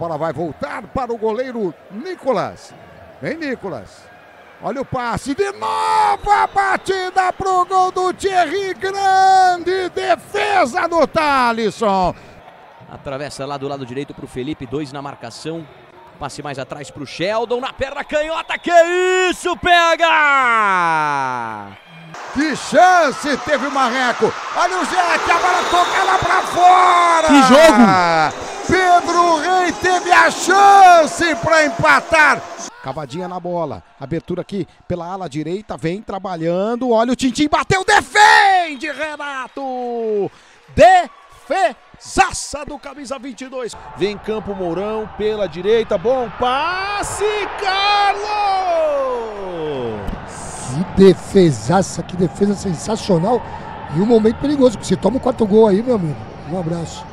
bola vai voltar para o goleiro Nicolas. Vem, Nicolas. Olha o passe de novo, a batida pro gol do Thierry. Grande defesa do Thalisson. Atravessa lá do lado direito pro Felipe, dois na marcação. Passe mais atrás pro Sheldon, na perna canhota, que isso, pega! Que chance teve o Marreco. Olha o Jack, a bola toca lá pra fora. Que jogo! Teve a chance para empatar. Cavadinha na bola. Abertura aqui pela ala direita. Vem trabalhando. Olha o Tintim. Bateu. Defende, Renato. Defesaça do camisa 22. Vem Campo Mourão pela direita. Bom passe, Carlos. Que defesaça, que defesa sensacional. E um momento perigoso, porque você toma o quarto gol aí, meu amigo. Um abraço.